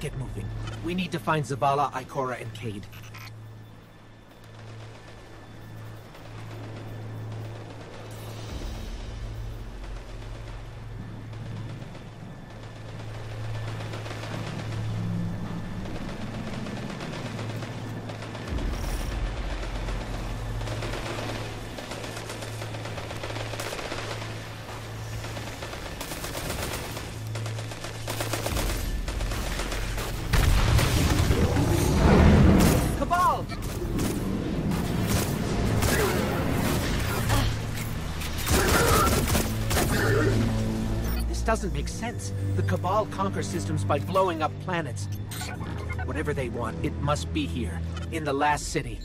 Get moving. We need to find Zavala, Ikora, and Cayde. Doesn't make sense. The Cabal conquer systems by blowing up planets. Whatever they want, it must be here, in the last city.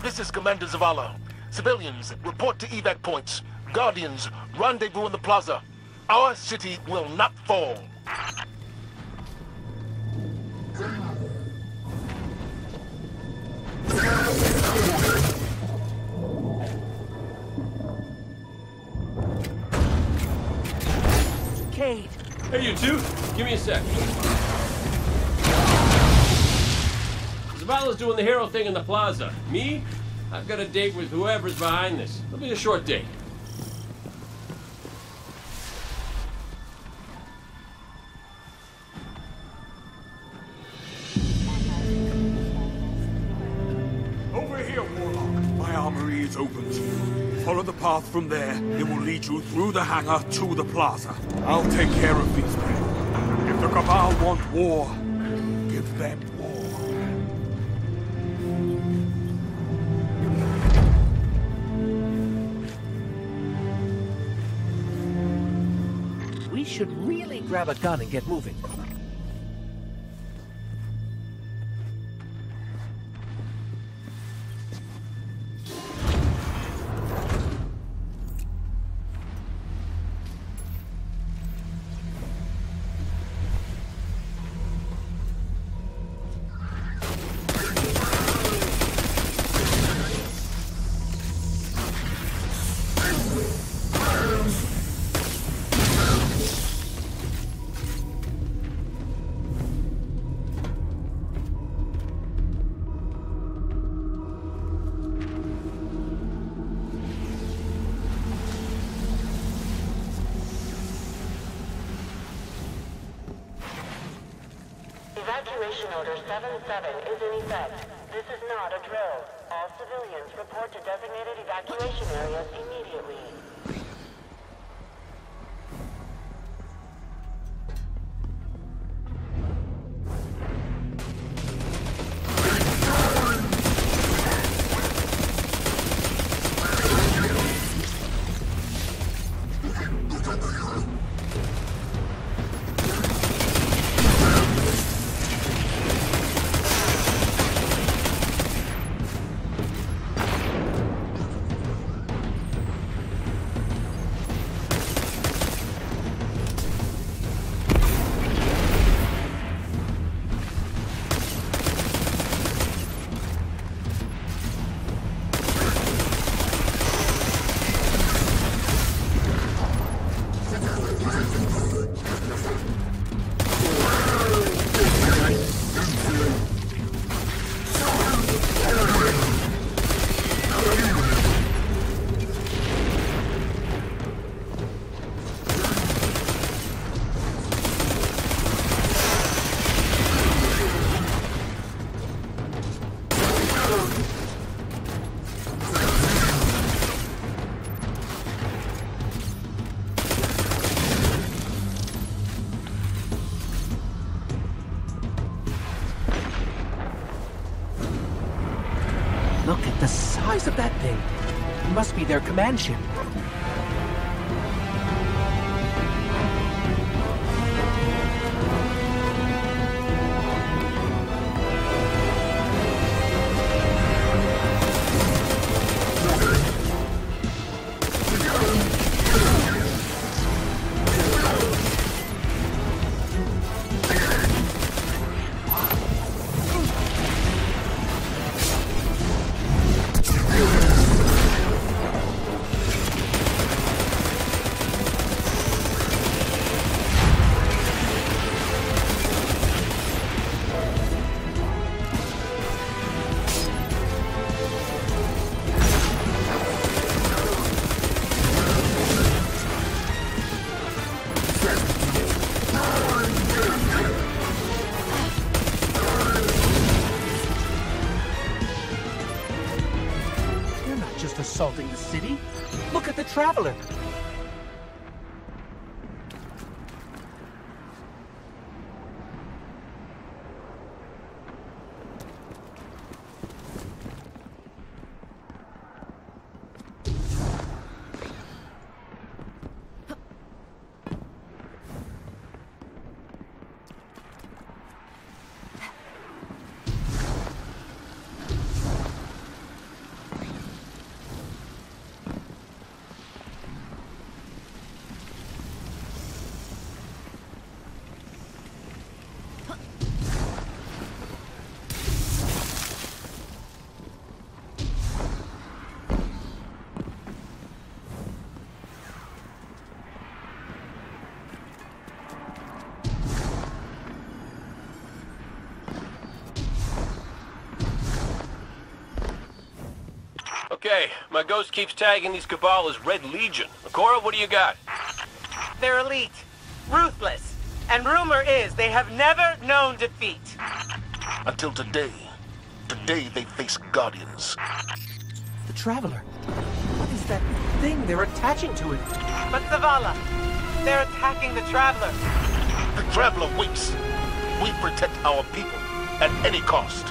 This is Commander Zavala. Civilians, report to evac points. Guardians, rendezvous in the plaza. Our city will not fall. Cayde. Hey, you two. Give me a sec. Zavala's doing the hero thing in the plaza. Me? I've got a date with whoever's behind this. It'll be a short date. Armory is open to you. Follow the path from there. It will lead you through the hangar to the plaza. I'll take care of these men. If the Cabal want war, give them war. We should really grab a gun and get moving. Evacuation Order 7-7 is in effect. This is not a drill. All civilians report to designated evacuation areas immediately. Of that thing. It must be their command ship. Traveler. My ghost keeps tagging these Cabal as Red Legion. Makora, what do you got? They're elite, ruthless, and rumor is they have never known defeat. Until today. Today they face Guardians. The Traveler. What is that thing they're attaching to it? But Zavala, they're attacking the Traveler. The Traveler waits. We protect our people at any cost.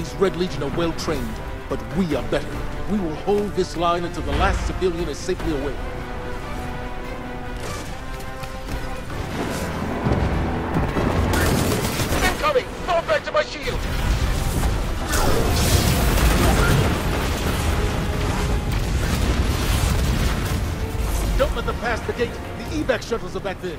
These Red Legion are well trained, but we are better. We will hold this line until the last civilian is safely away. Incoming! Fall back to my shield! Don't let them pass the gate. The evac shuttles are back there.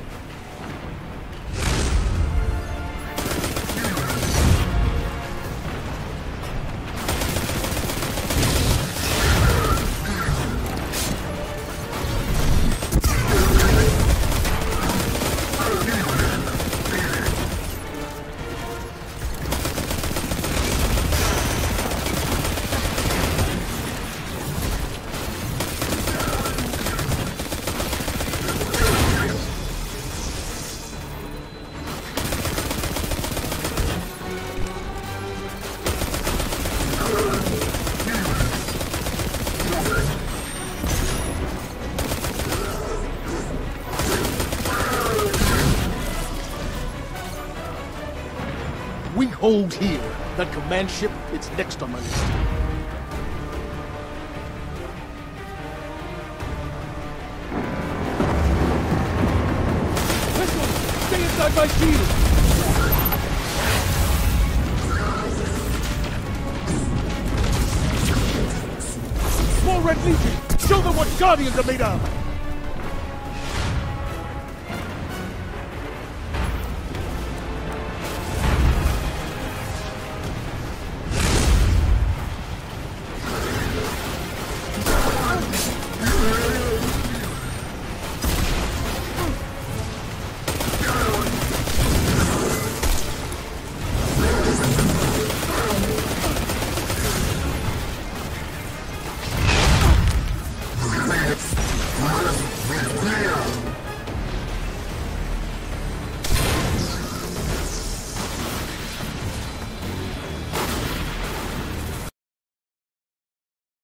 Hold here. That command ship, it's next on my list. Stay inside my shield! More Red Legion! Show them what Guardians are made of!